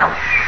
you